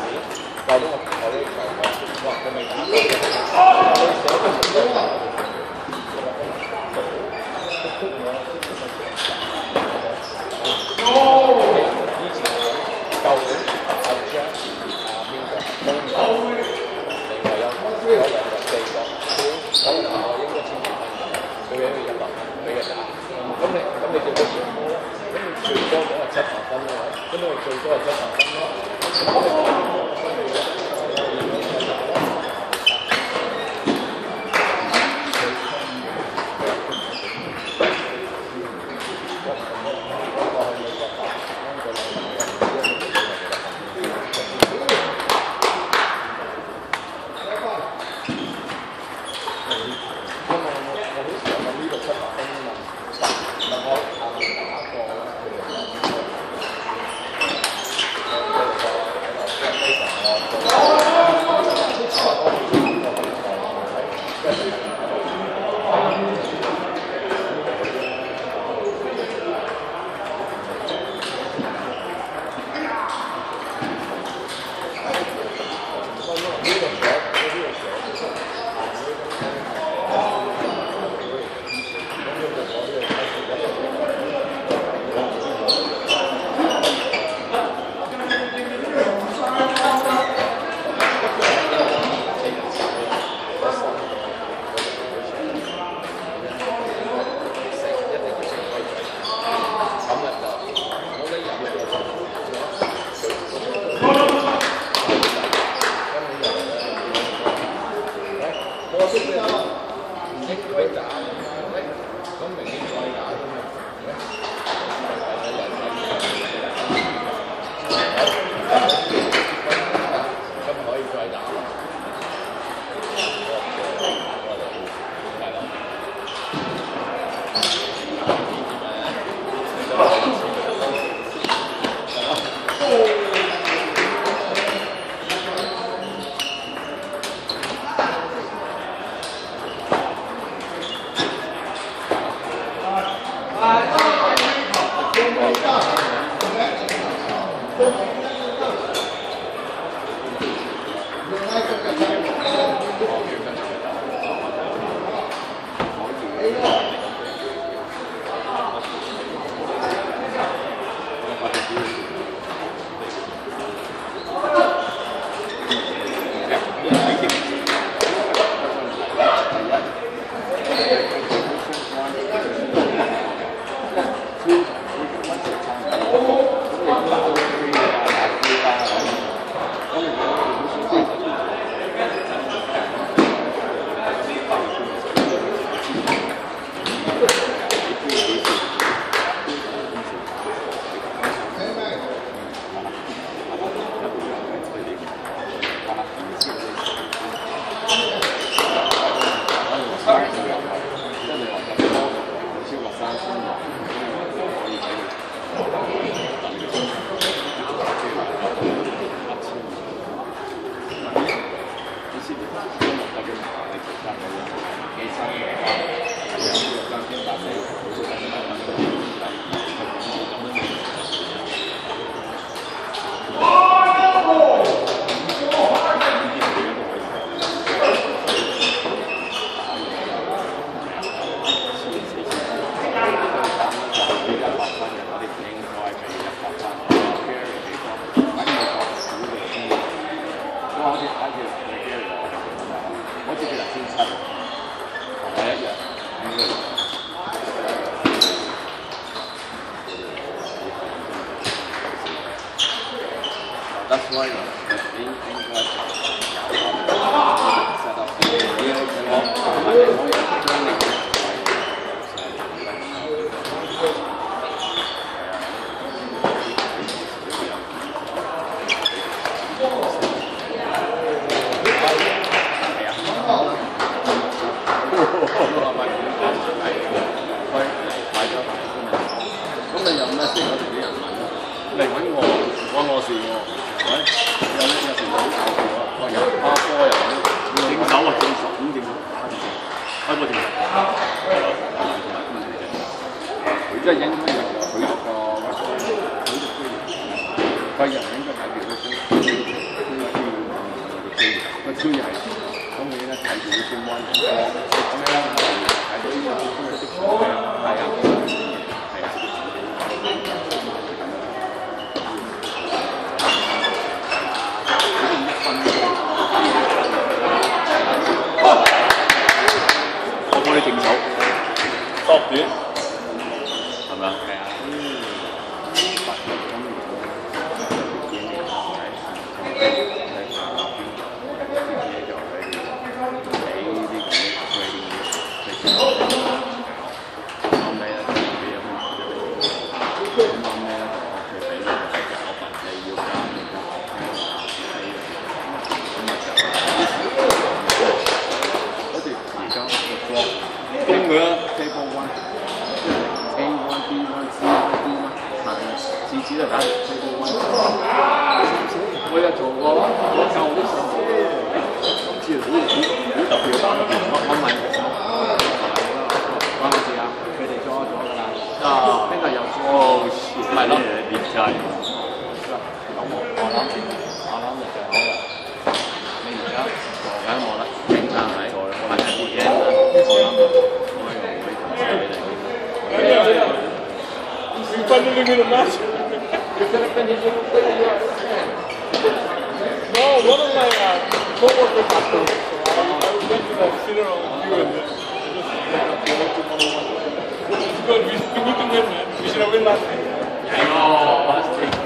gì và đúng không họ đây phải có sự gọi cho mình đã cầu đến thậm chí là biên tập đơn cầu để người dân có lợi và kỳ vọng thiếu đó là họ giống như sinh hoạt tôi biết là tập bây giờ đã vấn đề vấn đề chuyện tôi chuyện đó vấn đề chuyện tôi cũng là chất bản thân rồi vấn đề chuyện tôi là chất bản thân đó Oh. 我有做過，我教啲細今次好好特別啊！我我問關我事啊？佢哋裝咗㗎啦。啊，聽日有哦，咪咯，列晒。咁我我諗我諗就最好啦。你而家做緊我啦，整下係？我係啲嘢啦，我諗我係用 No, one of my uh, co-workers got the I was went to that funeral of you and this. It's good. We, we can win, man. We should have won last time. Yeah, oh, last week.